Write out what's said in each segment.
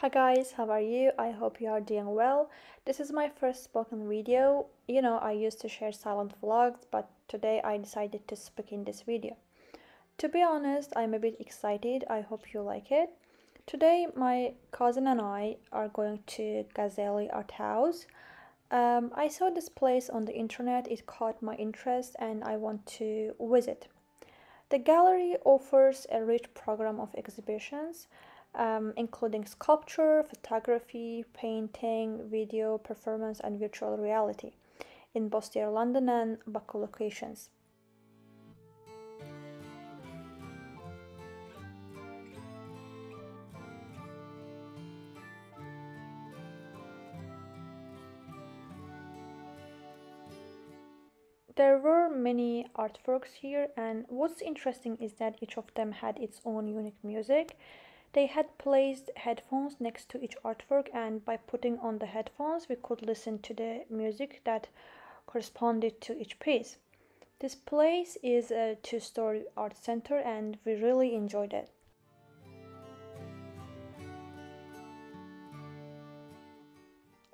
Hi guys, how are you? I hope you are doing well. This is my first spoken video. You know, I used to share silent vlogs, but today I decided to speak in this video. To be honest, I'm a bit excited. I hope you like it. Today, my cousin and I are going to Gazelli Art House. Um, I saw this place on the internet, it caught my interest, and I want to visit. The gallery offers a rich program of exhibitions um, including sculpture, photography, painting, video, performance, and virtual reality in both their London and Baku locations. There were many artworks here, and what's interesting is that each of them had its own unique music they had placed headphones next to each artwork, and by putting on the headphones, we could listen to the music that corresponded to each piece. This place is a two story art center, and we really enjoyed it.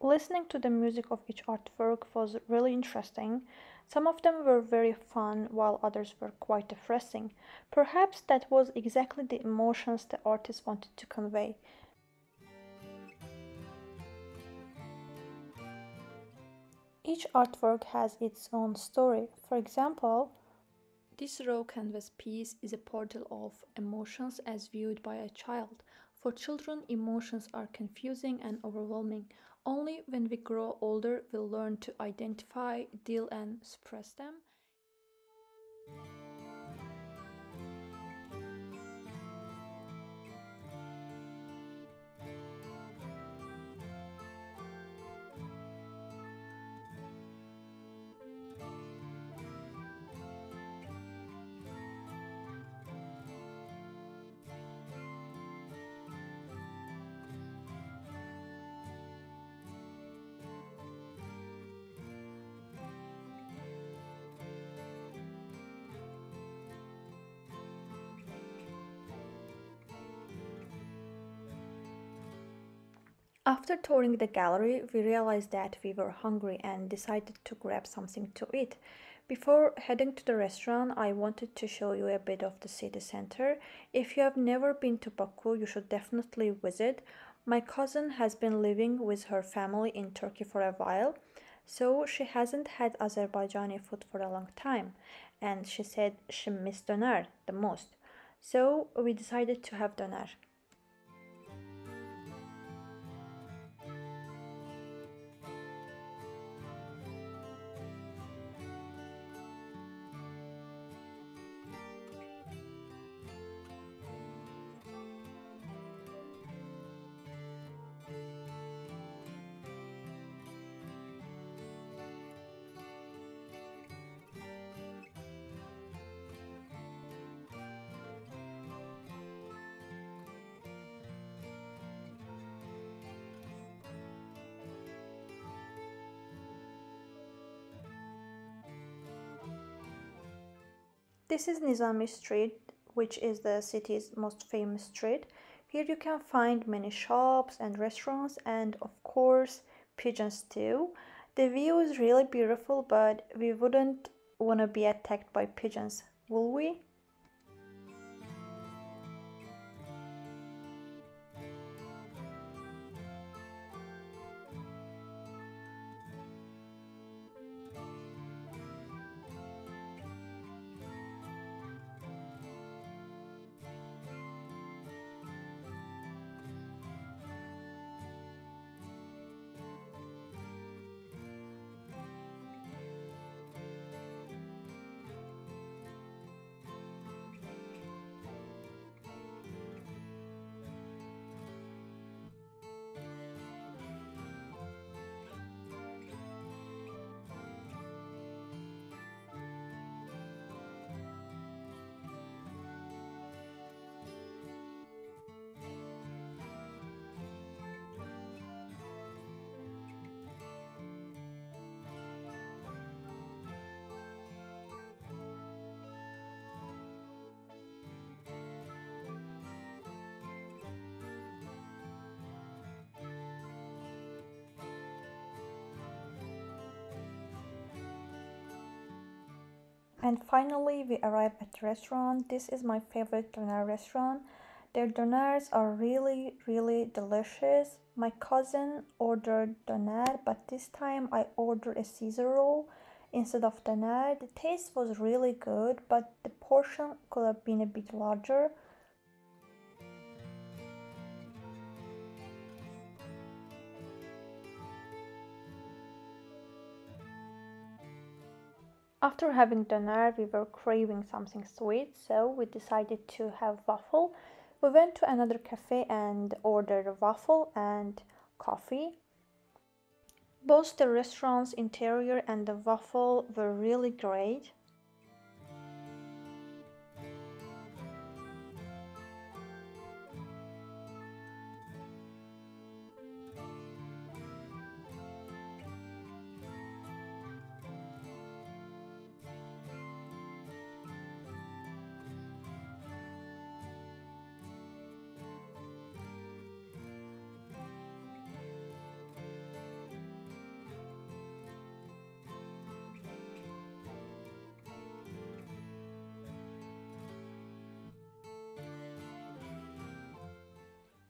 Listening to the music of each artwork was really interesting. Some of them were very fun, while others were quite depressing. Perhaps that was exactly the emotions the artist wanted to convey. Each artwork has its own story. For example, this raw canvas piece is a portal of emotions as viewed by a child. For children, emotions are confusing and overwhelming. Only when we grow older we'll learn to identify, deal, and suppress them. After touring the gallery, we realized that we were hungry and decided to grab something to eat. Before heading to the restaurant, I wanted to show you a bit of the city center. If you have never been to Baku, you should definitely visit. My cousin has been living with her family in Turkey for a while, so she hasn't had Azerbaijani food for a long time, and she said she missed doner the most. So we decided to have doner. This is Nizami Street, which is the city's most famous street. Here you can find many shops and restaurants and of course pigeons too. The view is really beautiful but we wouldn't want to be attacked by pigeons, will we? And finally, we arrive at restaurant. This is my favorite doner restaurant. Their doners are really, really delicious. My cousin ordered doner, but this time I ordered a Caesar roll instead of doner. The taste was really good, but the portion could have been a bit larger. After having dinner, we were craving something sweet, so we decided to have waffle. We went to another cafe and ordered waffle and coffee. Both the restaurant's interior and the waffle were really great.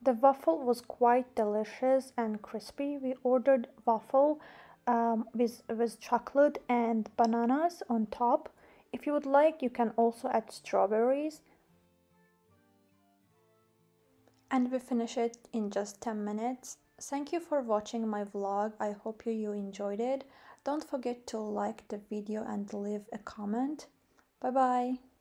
The waffle was quite delicious and crispy. We ordered waffle um, with, with chocolate and bananas on top. If you would like, you can also add strawberries. And we finish it in just 10 minutes. Thank you for watching my vlog. I hope you, you enjoyed it. Don't forget to like the video and leave a comment. Bye bye.